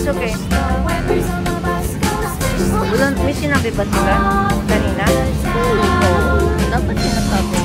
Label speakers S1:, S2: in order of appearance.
S1: It's okay. Wala, may sinabi ba sila kanina?
S2: Oo. Dapat sinasabi